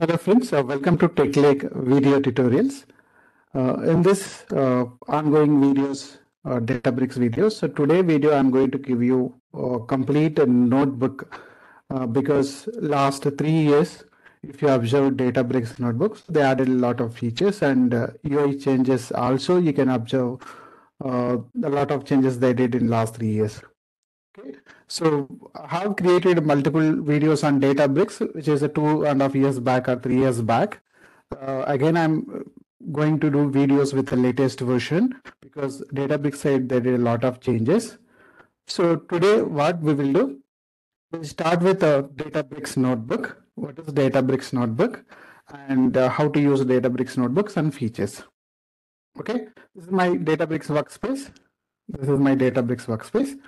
Hello friends, uh, welcome to TechLake video tutorials. Uh, in this uh, ongoing videos, uh, Databricks videos, so today video I'm going to give you a complete notebook uh, because last three years, if you observe Databricks notebooks, they added a lot of features and uh, UI changes also you can observe uh, a lot of changes they did in last three years. Okay, so I have created multiple videos on Databricks, which is a two and a half years back or three years back. Uh, again, I'm going to do videos with the latest version because Databricks said there did a lot of changes. So today, what we will do, we'll start with a Databricks notebook. What is Databricks notebook and uh, how to use Databricks notebooks and features. Okay, this is my Databricks workspace. This is my Databricks workspace.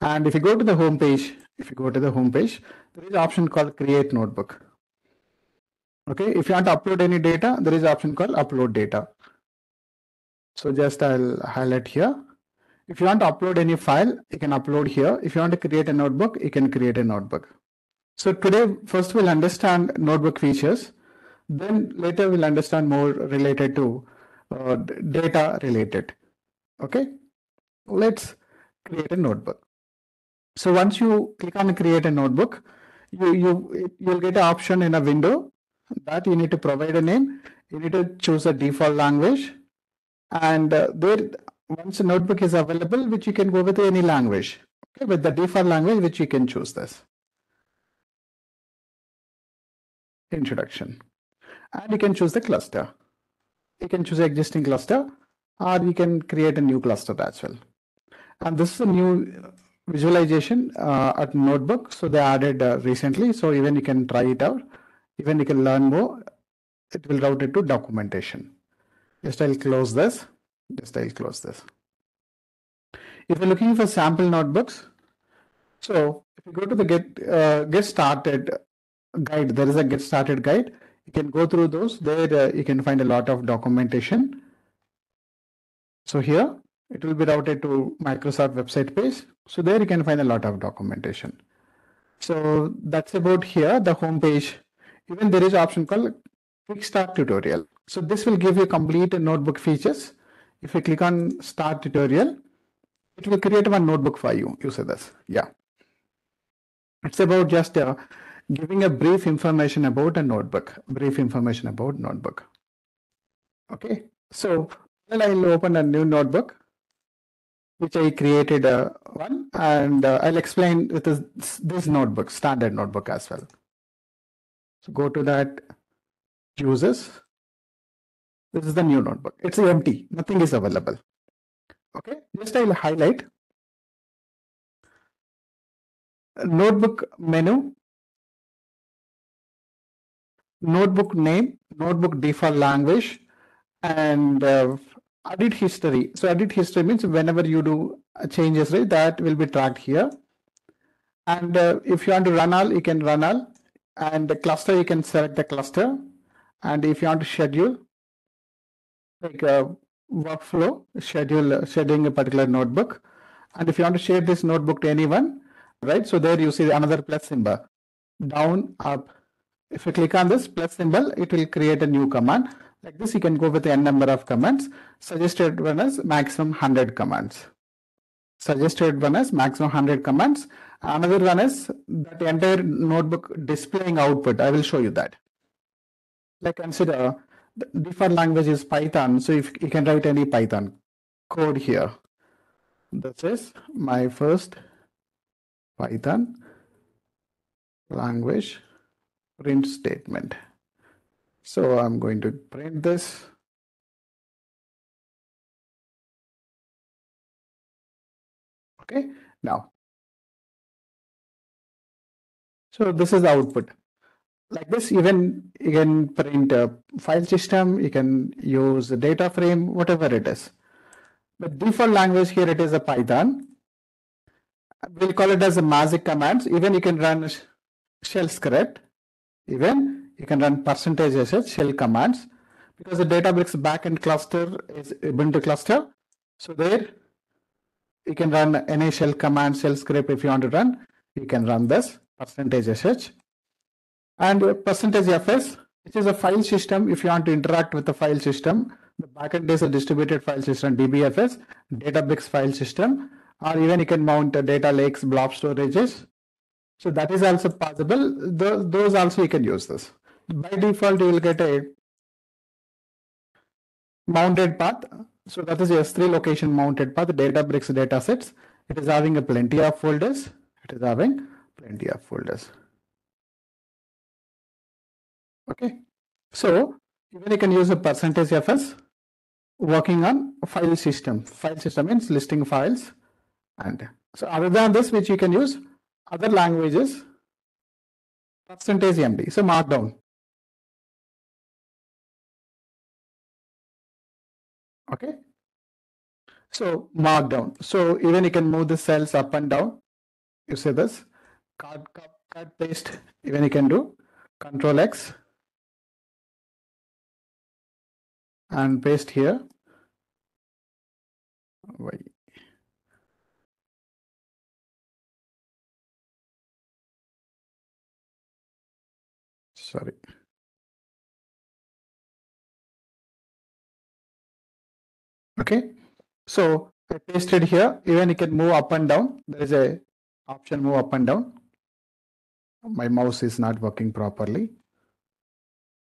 And if you go to the home page, if you go to the home page, there is an option called create notebook. Okay, if you want to upload any data, there is option called upload data. So just I'll highlight here. If you want to upload any file, you can upload here. If you want to create a notebook, you can create a notebook. So today, first we'll understand notebook features. Then later we'll understand more related to uh, data related. Okay, let's create a notebook. So once you click on create a notebook, you, you, you'll get an option in a window that you need to provide a name. You need to choose a default language. And uh, there, once a notebook is available, which you can go with any language. Okay, with the default language, which you can choose this. Introduction. And you can choose the cluster. You can choose existing cluster or you can create a new cluster as well. And this is a new visualization uh, at notebook. So they added uh, recently. So even you can try it out. Even you can learn more. It will route it to documentation. Just i'll close this. Just i'll close this. If you're looking for sample notebooks so if you go to the get uh, get started guide there is a get started guide. You can go through those. There uh, you can find a lot of documentation. So here it will be routed to Microsoft website page. So there you can find a lot of documentation. So that's about here, the home page. Even there is option called Quick Start Tutorial. So this will give you complete notebook features. If you click on Start Tutorial, it will create one notebook for you. You see this, yeah. It's about just uh, giving a brief information about a notebook, brief information about notebook. Okay, so then I'll open a new notebook which I created uh, one and uh, I'll explain with this, this notebook, standard notebook as well. So go to that users. This is the new notebook. It's empty. Nothing is available. Okay. Just I'll highlight notebook menu, notebook name, notebook default language, and uh, edit history. So edit history means whenever you do changes, right, that will be tracked here. And uh, if you want to run all, you can run all. And the cluster, you can select the cluster. And if you want to schedule, like a uh, workflow, schedule, uh, scheduling a particular notebook. And if you want to share this notebook to anyone, right, so there you see another plus symbol, down, up. If you click on this plus symbol, it will create a new command. Like this, you can go with n number of commands. Suggested one is maximum 100 commands. Suggested one is maximum 100 commands. Another one is that entire notebook displaying output. I will show you that. Like consider the default language is Python. So if you can write any Python code here. This is my first Python language print statement. So I'm going to print this. Okay, now. So this is the output. Like this, even you can print a file system, you can use a data frame, whatever it is. But default language here, it is a Python. We'll call it as a magic commands. Even you can run a shell script. Even you can run percentage sh shell commands because the Databricks backend cluster is Ubuntu cluster. So there you can run any shell command, shell script if you want to run. You can run this percentage sh and percentage fs Which is a file system. If you want to interact with the file system, the backend is a distributed file system, DBFS, Databricks file system, or even you can mount data lakes, blob storages. So that is also possible. those also you can use this. By default, you will get a mounted path. So that is a S3 location mounted path, Databricks datasets. It is having a plenty of folders. It is having plenty of folders. Okay. So even you can use a percentage fs working on file system. File system means listing files. And so other than this, which you can use other languages, percentage MD. So markdown. Okay. So markdown. So even you can move the cells up and down. You see this. Cut, cut, cut, paste. Even you can do control X and paste here. Wait. Sorry. Okay, so I pasted here. Even you can move up and down. There is a option move up and down. My mouse is not working properly.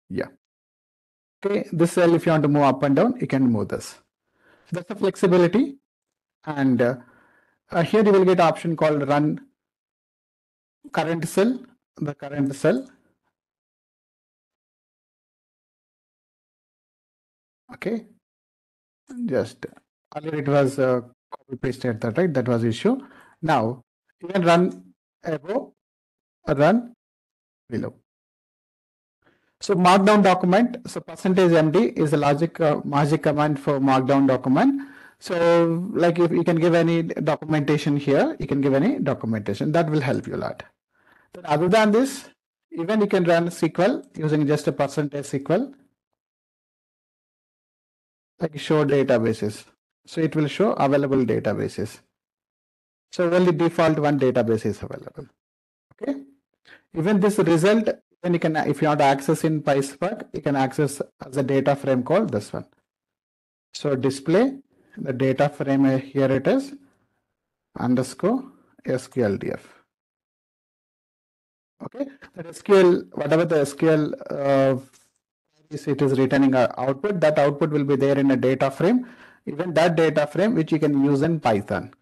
Yeah. Okay, this cell, if you want to move up and down, you can move this. So that's the flexibility. And uh, uh, here you will get option called run current cell, the current cell. Okay, just earlier it was uh, copy pasted that right that was issue. Now you can run above run below. So markdown document so percentage md is a logic uh, magic command for markdown document. So like if you can give any documentation here you can give any documentation. That will help you a lot. Then other than this even you can run sql using just a percentage sql like show databases. So it will show available databases. So only default one database is available. Okay. Even this result, when you can, if you want to access in PySpark, you can access as a data frame called this one. So display the data frame uh, here it is underscore SQLDF. Okay, that SQL, whatever the SQL uh, it is returning a output that output will be there in a data frame. Even that data frame which you can use in python.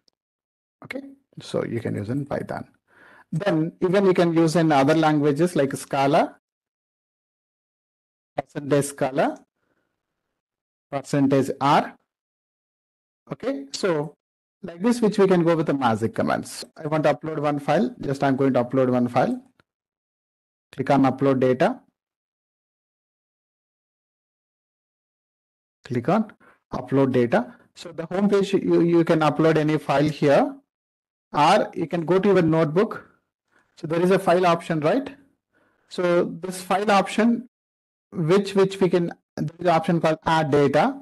Okay? So you can use in python. Then even you can use in other languages like scala. Percentage scala. Percentage r. Okay? So like this which we can go with the magic commands. I want to upload one file. Just i'm going to upload one file. Click on upload data click on upload data. So the home page, you, you can upload any file here or you can go to your notebook. So there is a file option, right? So this file option, which which we can, there is option called add data.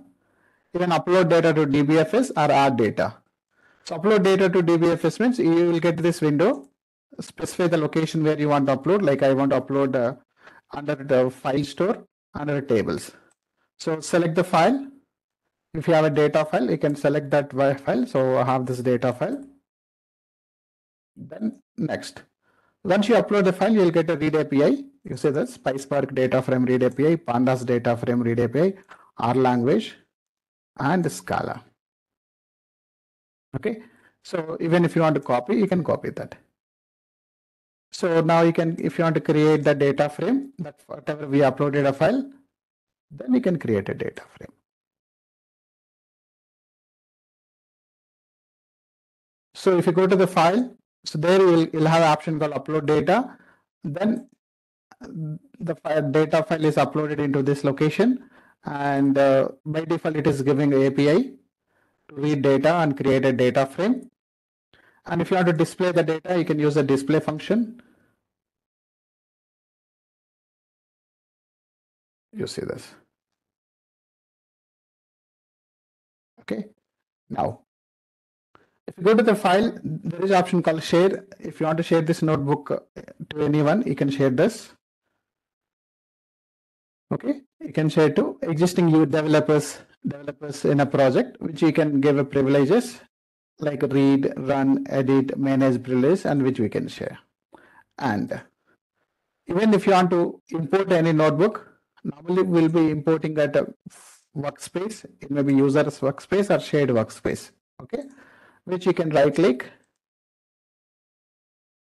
You can upload data to DBFS or add data. So upload data to DBFS means you will get this window, specify the location where you want to upload. Like I want to upload uh, under the file store, under tables. So select the file. If you have a data file, you can select that file. So I have this data file. Then next. Once you upload the file, you'll get a read API. You see this PySpark data frame read API, Pandas data frame read API, R language, and Scala. Okay. So even if you want to copy, you can copy that. So now you can, if you want to create the data frame, that whatever we uploaded a file, then you can create a data frame. So if you go to the file, so there you'll, you'll have option called upload data. Then the file, data file is uploaded into this location and uh, by default it is giving API to read data and create a data frame. And if you want to display the data, you can use the display function. You see this. Okay. Now, if you go to the file, there is option called share. If you want to share this notebook uh, to anyone, you can share this. Okay, you can share to existing developers developers in a project, which you can give a privileges like read, run, edit, manage privilege, and which we can share. And even if you want to import any notebook, normally we'll be importing at a workspace. It may be user's workspace or shared workspace. Okay, which you can right click.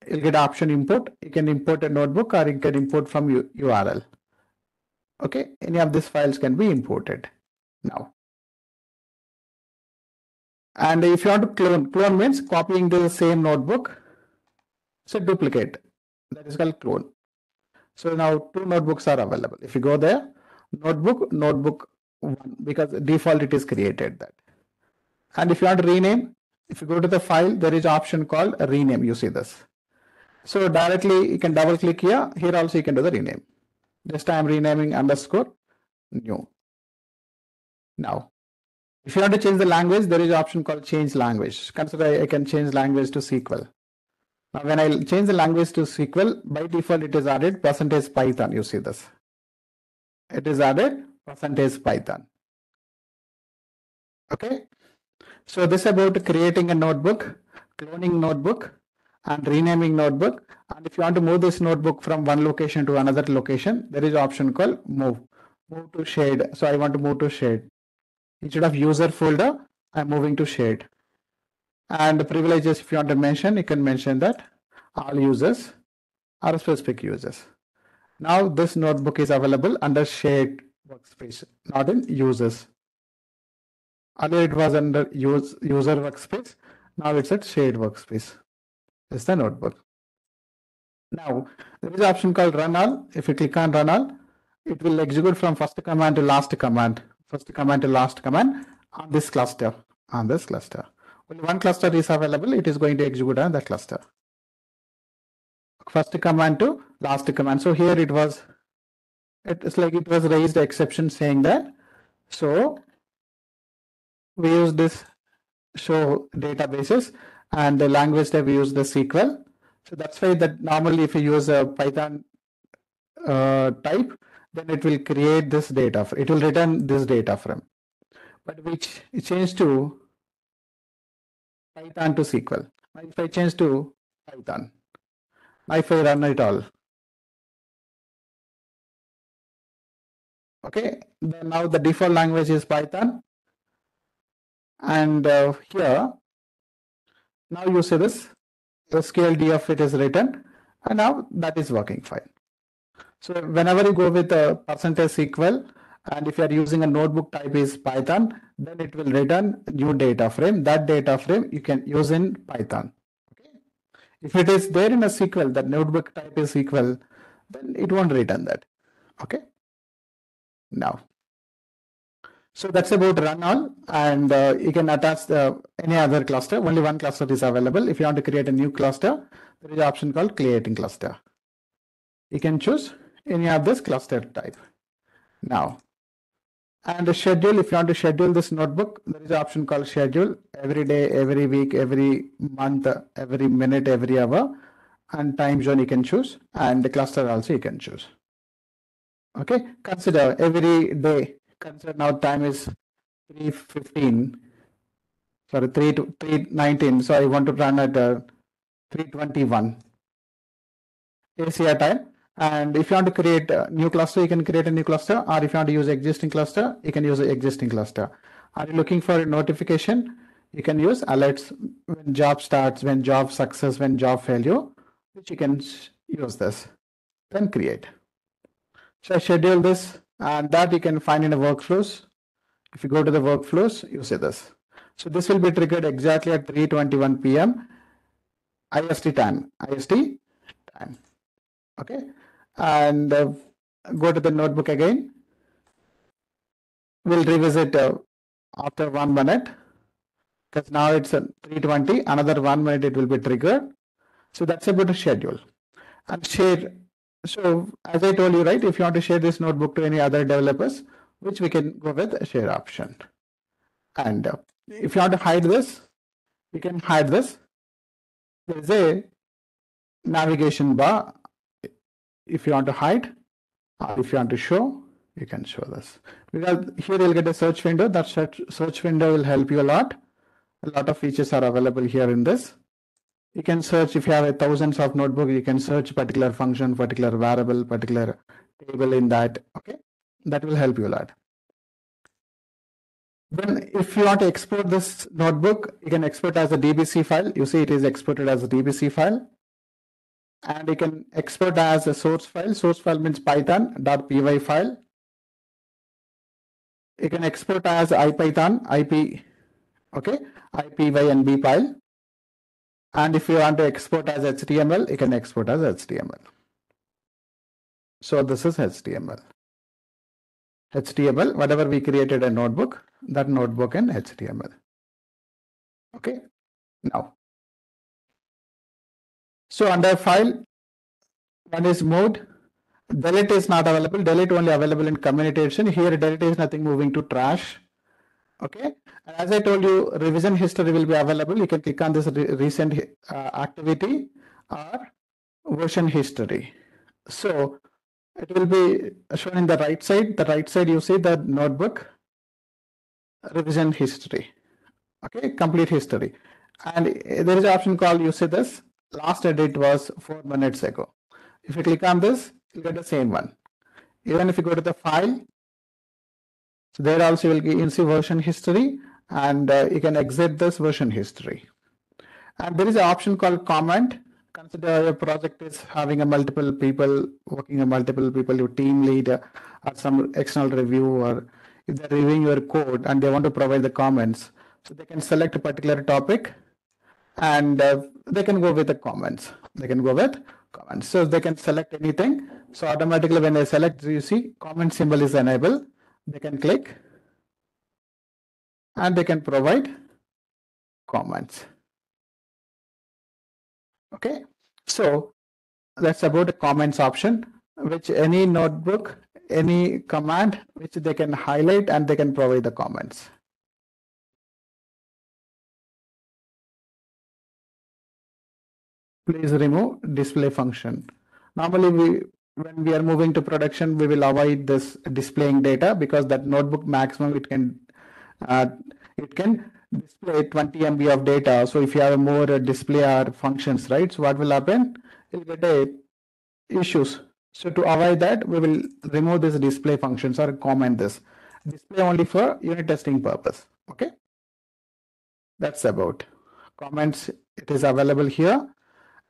You'll get option import. You can import a notebook or you can import from URL. Okay, any of these files can be imported now. And if you want to clone, clone means copying the same notebook. So duplicate, that is called clone. So now two notebooks are available. If you go there, notebook, notebook one, because default it is created that. And if you want to rename, if you go to the file, there is option called rename. You see this. So directly you can double click here. Here also you can do the rename. This time renaming underscore new. Now, if you want to change the language, there is option called change language. Consider I can change language to SQL. Now, when I change the language to SQL, by default it is added percentage Python. You see this. It is added percentage Python. Okay. So this about creating a notebook, cloning notebook, and renaming notebook. And if you want to move this notebook from one location to another location, there is option called move. Move to shared. So I want to move to shared. Instead of user folder, I'm moving to shared. And the privileges, if you want to mention, you can mention that all users are specific users. Now this notebook is available under shared workspace, not in users. Earlier it was under use, user workspace. Now it's at shared workspace. It's the notebook. Now there is an option called run all. If you click on run all, it will execute from first command to last command first command to last command on this cluster, on this cluster. Only one cluster is available, it is going to execute on that cluster. First command to last command. So here it was, it's like it was raised exception saying that. So we use this show databases and the language that we use the SQL. So that's why that normally if you use a Python uh, type, then it will create this data. It will return this data frame. But which it changed to Python to SQL. If I change to Python, if I run it all, okay, then now the default language is Python. And uh, here, now you see this, the SQLDF it is written, and now that is working fine. So whenever you go with a percentage SQL, and if you are using a notebook type is Python, then it will return new data frame. That data frame you can use in Python. Okay. If it is there in a SQL, that notebook type is SQL, then it won't return that. Okay. Now, so that's about run all, and uh, you can attach the, any other cluster. Only one cluster is available. If you want to create a new cluster, there is an option called creating cluster. You can choose any of this cluster type. Now, and the schedule, if you want to schedule this notebook, there is an option called schedule every day, every week, every month, every minute, every hour, and time zone you can choose, and the cluster also you can choose. Okay, consider every day, consider now time is 315, sorry, 3 to 319, so I want to run at uh, 321 ACR time and if you want to create a new cluster, you can create a new cluster. Or if you want to use existing cluster, you can use existing cluster. Are you looking for a notification? You can use alerts when job starts, when job success, when job failure, which you can use this. Then create. So I schedule this and that you can find in the workflows. If you go to the workflows, you see this. So this will be triggered exactly at 3.21 p.m. IST time. IST time. Okay and uh, go to the notebook again. We'll revisit uh, after one minute because now it's uh, 320. Another one minute it will be triggered. So that's about the schedule. And share. So as I told you, right, if you want to share this notebook to any other developers, which we can go with share option. And uh, if you want to hide this, you can hide this. There is a navigation bar. If you want to hide if you want to show you can show this. Because here you'll get a search window. That search, search window will help you a lot. A lot of features are available here in this you can search if you have a thousands of notebook you can search particular function particular variable particular table in that okay? That will help you a lot. Then if you want to export this notebook you can export as a dbc file. You see it is exported as a dbc file. And you can export as a source file. Source file means python.py file. You can export as ipython ip okay? Ipynb file and if you want to export as html you can export as html so this is html html whatever we created a notebook that notebook in html okay now. So under file one is mode. Delete is not available. Delete only available in community edition. here delete is nothing moving to trash okay? And as i told you revision history will be available. You can click on this re recent uh, activity or version history. So it will be shown in the right side. The right side you see the notebook. Revision history. Okay? Complete history. And there is an option called you see this? Last edit was four minutes ago. If you click on this you get the same one. Even if you go to the file, so there also you will get in see version history and uh, you can exit this version history. And there is an option called comment. Consider your project is having a multiple people working a multiple people, your team lead uh, or some external review or if they're reviewing your code and they want to provide the comments. So they can select a particular topic and uh, they can go with the comments. They can go with comments. So they can select anything so automatically when they select, you see comment symbol is enabled. They can click and they can provide comments. Okay, so that's about the comments option, which any notebook, any command, which they can highlight and they can provide the comments. Please remove display function. Normally we when we are moving to production, we will avoid this displaying data because that notebook maximum it can uh, it can display 20 MB of data. So if you have more uh, display or functions, right? So what will happen? You'll get a issues. So to avoid that, we will remove this display functions or comment this display only for unit testing purpose. Okay. That's about comments. It is available here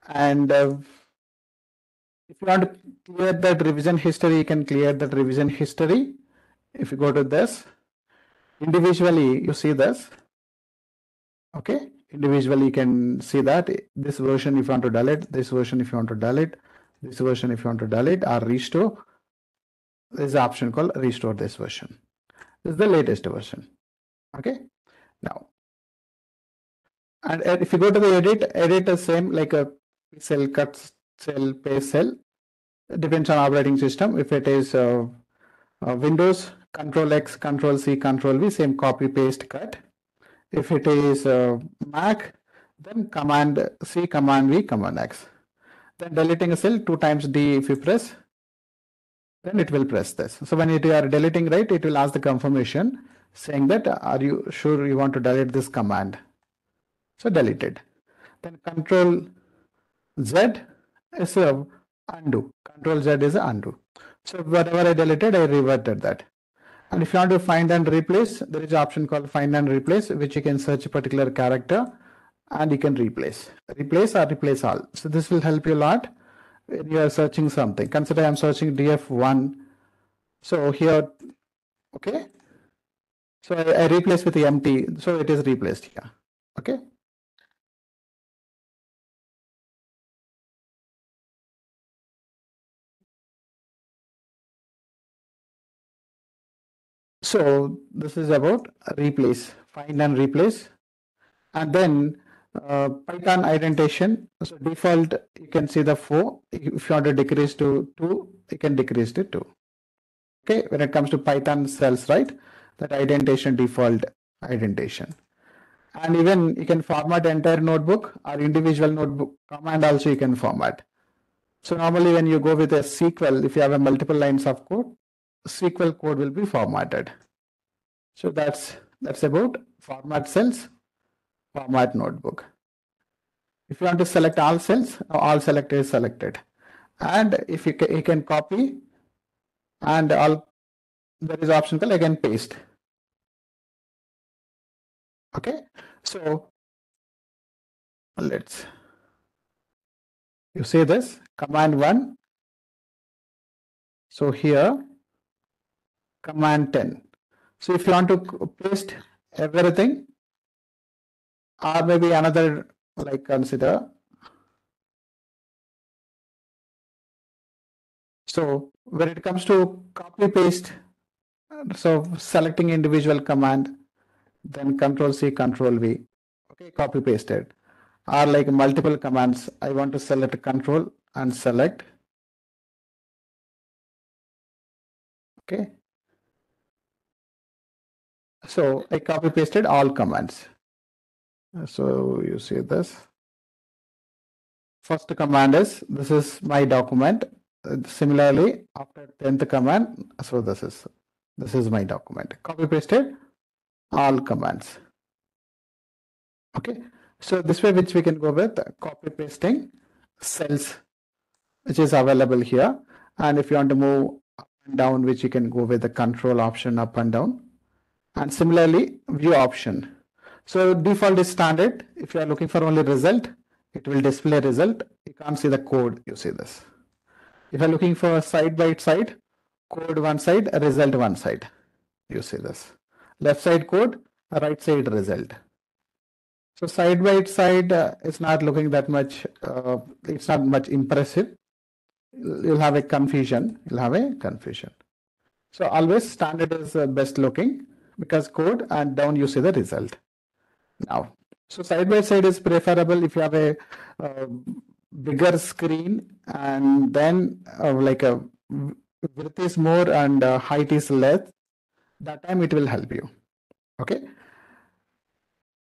and uh, if you want to clear that revision history, you can clear that revision history. If you go to this, individually you see this. Okay, individually you can see that this version if you want to delete, this version if you want to delete, this version if you want to delete or restore. There's an option called restore this version. This is the latest version. Okay, now and if you go to the edit, edit the same like a cell cuts cell paste cell. Depends on operating system. If it is uh, uh, windows control x control c control v same copy paste cut. If it is uh, mac then command c command v command x. Then deleting a cell two times d if you press then it will press this. So when you are deleting right it will ask the confirmation saying that are you sure you want to delete this command? So deleted. Then control z a undo. Control Z is undo. So whatever I deleted, I reverted that. And if you want to find and replace, there is an option called find and replace, which you can search a particular character and you can replace. Replace or replace all. So this will help you a lot when you are searching something. Consider I'm searching DF1. So here, okay. So I, I replace with empty. So it is replaced here. Okay. So this is about replace, find and replace. And then uh, Python indentation. So default, you can see the four. If you want to decrease to two, you can decrease to two. Okay, when it comes to Python cells, right? That indentation default indentation. And even you can format entire notebook or individual notebook command also you can format. So normally when you go with a SQL, if you have a multiple lines of code, SQL code will be formatted. So that's that's about format cells, format notebook. If you want to select all cells, all selected is selected. And if you can, you can copy and all there is option called again paste. Okay, so let's you see this command one. So here command 10. So if you want to paste everything or maybe another like consider so when it comes to copy paste uh, so selecting individual command then control c control v okay copy pasted or like multiple commands i want to select control and select okay so i copy pasted all commands so you see this. First command is, this is my document. Similarly, after 10th command, so this is, this is my document. Copy pasted all commands. Okay. So this way which we can go with copy pasting cells which is available here. And if you want to move up and down, which you can go with the control option up and down. And similarly, view option so default is standard. If you are looking for only result, it will display result. You can't see the code. You see this. If you're looking for side by side, code one side, result one side. You see this. Left side code, right side result. So side by side, uh, it's not looking that much. Uh, it's not much impressive. You'll have a confusion. You'll have a confusion. So always standard is uh, best looking because code and down you see the result now. So side by side is preferable if you have a uh, bigger screen and then uh, like a width is more and uh, height is less. That time it will help you. Okay.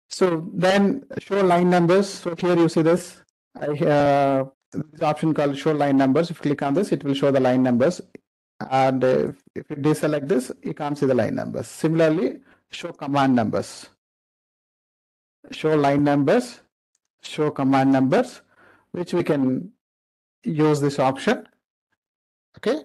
So then show line numbers. So here you see this. I uh, this option called show line numbers. If you click on this, it will show the line numbers. And if, if you deselect this, you can't see the line numbers. Similarly, show command numbers show line numbers, show command numbers, which we can use this option. Okay.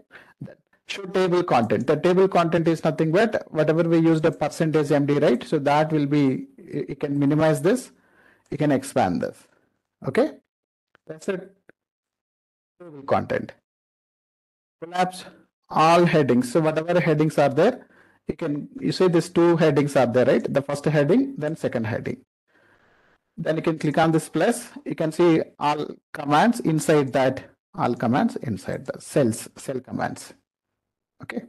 Show table content. The table content is nothing but whatever we use the percentage MD, right? So that will be, you can minimize this, you can expand this. Okay. That's it. Table content. Collapse all headings. So whatever headings are there, you can, you say these two headings are there, right? The first heading, then second heading. Then you can click on this plus. You can see all commands inside that, all commands inside the cells, cell commands. Okay.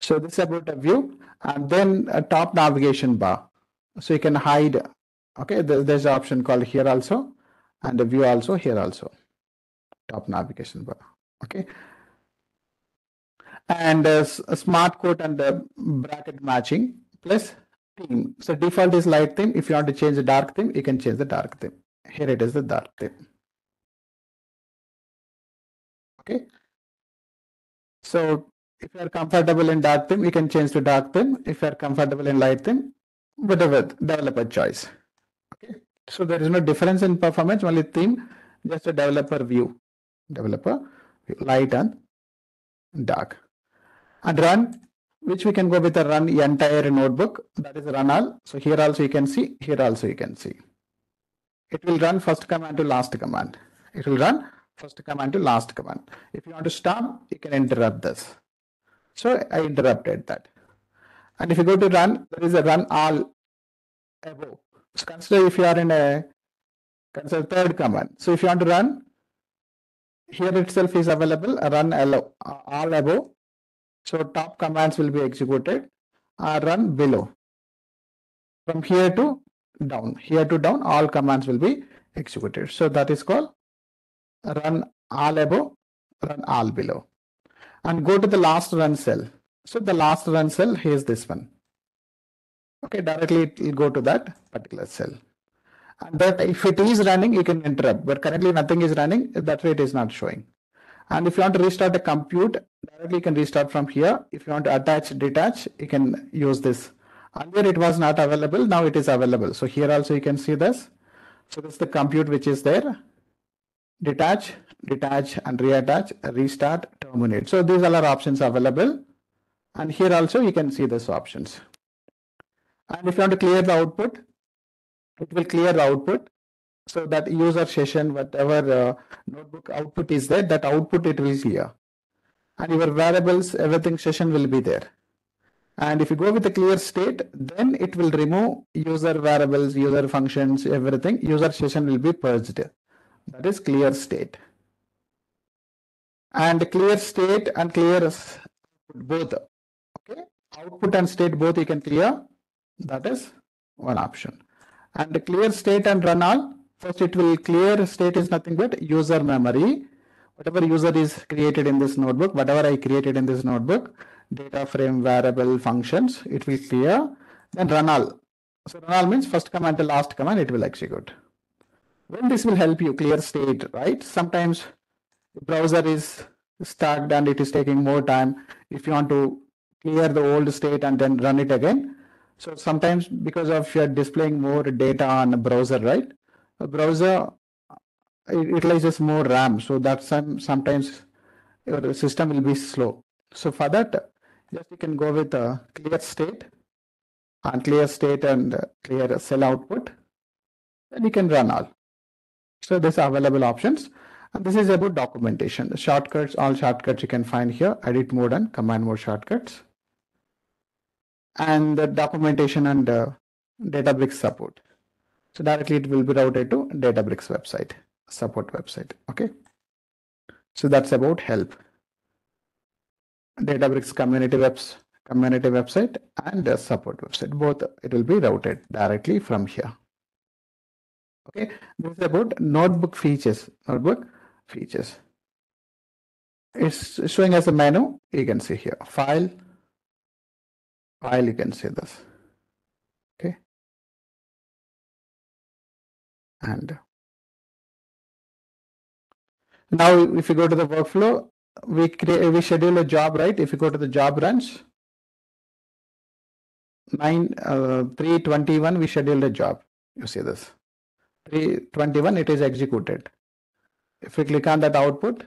So this is about a view and then a top navigation bar. So you can hide. Okay, there's an option called here also and the view also here also. Top navigation bar. Okay. And uh, a smart quote and the bracket matching plus theme. So default is light theme. If you want to change the dark theme, you can change the dark theme. Here it is the dark theme. Okay. So if you are comfortable in dark theme, you can change to dark theme. If you are comfortable in light theme, whatever developer choice. Okay. So there is no difference in performance, only theme, just a developer view. Developer light and dark. And run which we can go with a run entire notebook that is run all. So here also you can see here also you can see. It will run first command to last command. It will run first command to last command. If you want to stop you can interrupt this. So i interrupted that. And if you go to run there is a run all above. So consider if you are in a consider third command. So if you want to run here itself is available run all above so top commands will be executed run below. From here to down, here to down, all commands will be executed. So that is called run all above, run all below. And go to the last run cell. So the last run cell, here's this one. Okay, directly it will go to that particular cell. And that if it is running, you can interrupt. But currently nothing is running, that way it is not showing. And if you want to restart the compute, directly you can restart from here. If you want to attach, detach, you can use this. Earlier it was not available, now it is available. So here also you can see this. So this is the compute which is there. Detach, detach and reattach, restart, terminate. So these all are options available. And here also you can see these options. And if you want to clear the output, it will clear the output so that user session, whatever uh, notebook output is there, that output it will clear. And your variables, everything session will be there. And if you go with the clear state, then it will remove user variables, user functions, everything. User session will be purged. That is clear state. And clear state and clear both. Okay. Output and state both you can clear. That is one option. And clear state and run all. First it will clear state is nothing but user memory. Whatever user is created in this notebook, whatever I created in this notebook, data frame variable functions, it will clear. Then run all. So run all means first command to last command it will execute. When this will help you clear state, right? Sometimes browser is stuck and it is taking more time. If you want to clear the old state and then run it again. So sometimes because of you're displaying more data on a browser, right? A browser utilizes more RAM. So that some sometimes your system will be slow. So for that, just you can go with a clear state and clear state and clear cell output. Then you can run all. So these are available options. And this is about documentation. The shortcuts, all shortcuts you can find here, edit mode and command mode shortcuts. And the documentation and uh, Databricks support. So directly it will be routed to Databricks website, support website. Okay. So that's about help. Databricks community webs, community website and the support website. Both it will be routed directly from here. Okay, this is about notebook features. Notebook features. It's showing as a menu. You can see here file. File. You can see this. Okay, and now if you go to the workflow, we create we schedule a job right? If you go to the job runs 9 uh, 321 we scheduled a job. You see this? 321 it is executed. If we click on that output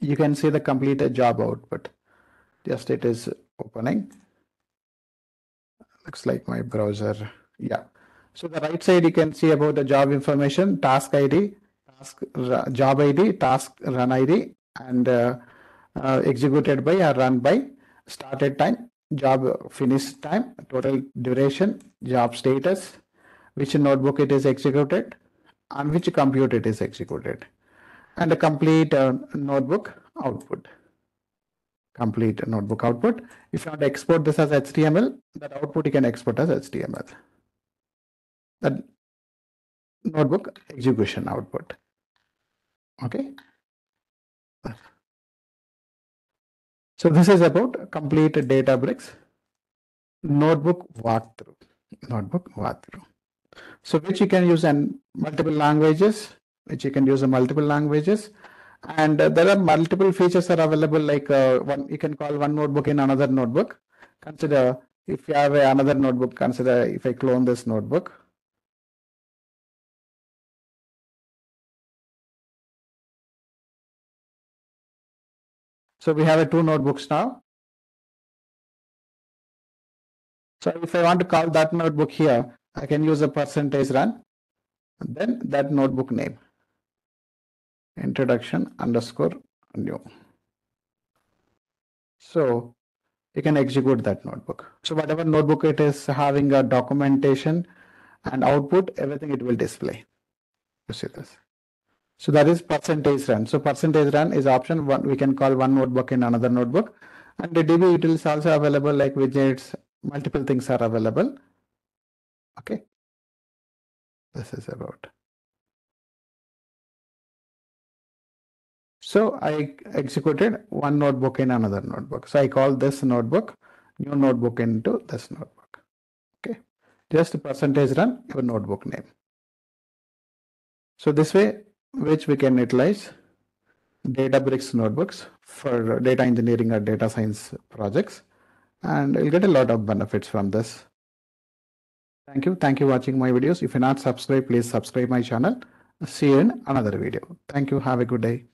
you can see the completed job output just it is opening looks like my browser yeah so the right side you can see about the job information task id task job ID, task run ID, and uh, uh, executed by or run by started time, job finish time, total duration, job status, which notebook it is executed, on which compute it is executed, and a complete uh, notebook output. Complete notebook output. If you want to export this as HTML, that output you can export as HTML. That notebook execution output. Okay. So this is about complete Databricks notebook walkthrough. Notebook walkthrough. So which you can use in multiple languages, which you can use in multiple languages. And uh, there are multiple features are available like uh, one you can call one notebook in another notebook. Consider if you have another notebook, consider if I clone this notebook So we have a two notebooks now. So if I want to call that notebook here, I can use a percentage run, and then that notebook name, introduction underscore new. So you can execute that notebook. So whatever notebook it is having a documentation and output, everything it will display. You see this. So that is percentage run. So percentage run is option one. We can call one notebook in another notebook. And the dbutils also available like widgets, multiple things are available. Okay. This is about. So I executed one notebook in another notebook. So I call this notebook, new notebook into this notebook. Okay. Just percentage run your notebook name. So this way which we can utilize Databricks notebooks for data engineering or data science projects. And you'll get a lot of benefits from this. Thank you. Thank you for watching my videos. If you're not subscribed, please subscribe my channel. See you in another video. Thank you. Have a good day.